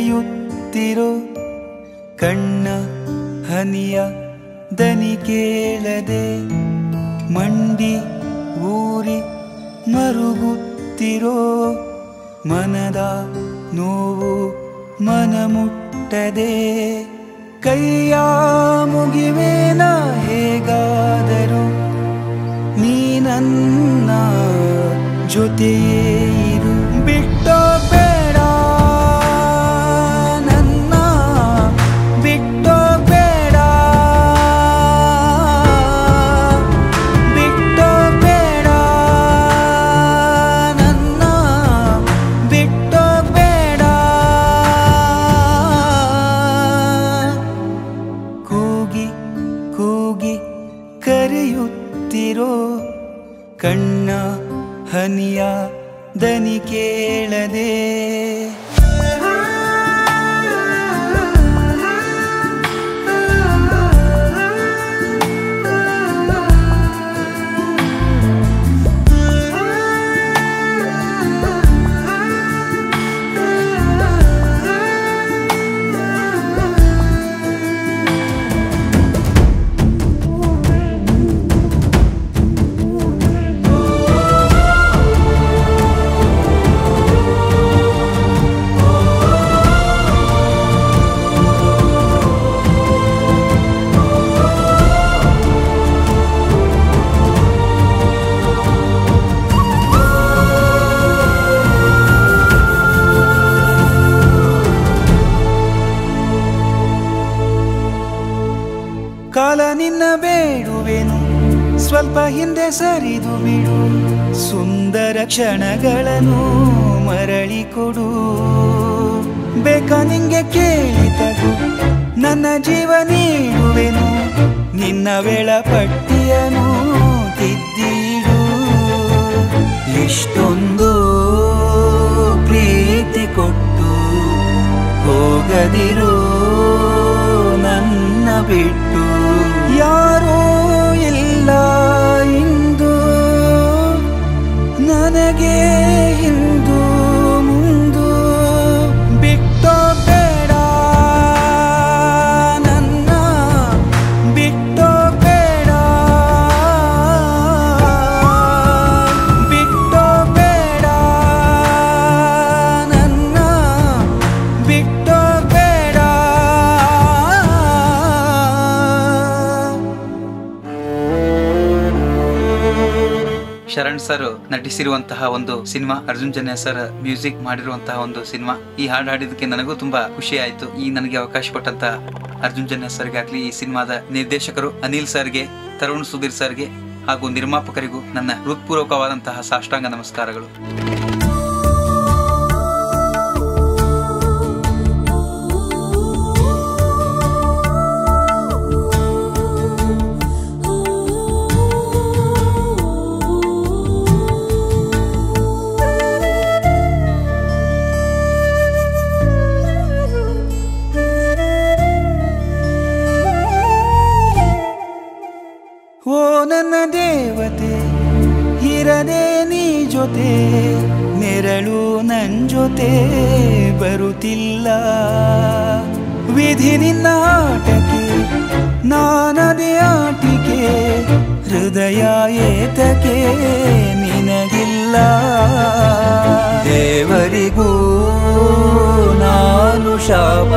ಕರೆಯುತ್ತಿರೋ ಕಣ್ಣ ಹನಿಯ ದನಿ ಕೇಳದೆ ಮಂಡಿ ಊರಿ ಮರುಗುತ್ತಿರೋ ಮನದ ನೋವು ಮನ ಮುಟ್ಟದೆ. ಕೈಯ ಮುಗಿವೇನ ಹೇಗಾದರೂ ನೀ ನನ್ನ ಜೊತೆಯೇ ಕಣ್ಣ ಹನಿಯ ದನಿ ಕೇಳದೆ ಕಾಲ ನಿನ್ನ ಬೇಡುವೆನು, ಸ್ವಲ್ಪ ಹಿಂದೆ ಸರಿದು ಬಿಡು. ಸುಂದರ ಕ್ಷಣಗಳನ್ನು ಮರಳಿ ಕೊಡು. ಬೇಕ ನಿಂಗೆ ಕೇಳಿದಗು ನನ್ನ ಜೀವ ನೀಡುವೆನು. ನಿನ್ನ ವೇಳಪಟ್ಟಿಯನು ತಿದ್ದೀಡು. ಇಷ್ಟೊಂದು ಪ್ರೀತಿ ಕೊಟ್ಟು ಹೋಗದಿರು. यार ಶರಣ್ ಸರ್ ನಟಿಸಿರುವಂತಹ ಒಂದು cinema, Arjun Janya sir music ಮಾಡಿರುವಂತಹ ಒಂದು ಸಿನಿಮಾ. ಈ ಹಾಡು ಹಾಡಿದಕ್ಕೆ ನನಗೂ ತುಂಬಾ ಖುಷಿ ಆಯ್ತು. ಈ ನನಗೆ ಅವಕಾಶ ಕೊಟ್ಟಂತ ಅರ್ಜುನ್ ಜನ್ಯ ಸರ್ಗೆ ಆಗ್ಲಿ, ಈ ಸಿನಿಮಾದ ನಿರ್ದೇಶಕರು ಅನಿಲ್ ಸರ್ಗೆ, ತರುಣ್ ಸುಧೀರ್ ಸರ್ಗೆ ಹಾಗೂ ನಿರ್ಮಾಪಕರಿಗೂ ನನ್ನ ಹೃತ್ಪೂರ್ವಕವಾದಂತಹ ಸಾಷ್ಟಾಂಗ ನಮಸ್ಕಾರಗಳು. ಜೊತೆ, ನೆರಳು ನನ್ ಜೊತೆ ಬರುತ್ತಿಲ್ಲ. ವಿಧಿ ನಿನ್ನ ಆಟಕ್ಕೆ, ನಾನದೇ ಆಟಿಕೆ, ಹೃದಯ ಏತಕ್ಕೆ ನಿನಗಿಲ್ಲ. ದೇವರಿಗೂ ನಾನು ಶಾಪ